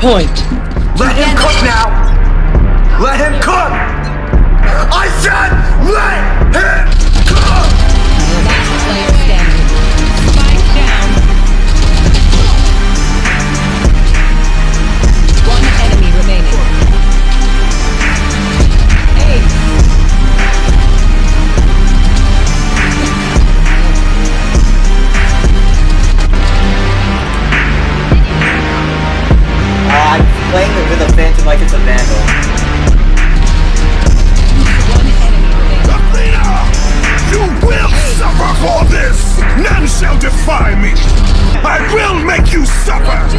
point. Let him cook now! Let him cook! I said let like it's a vandal. None shall defy me! I will make you suffer!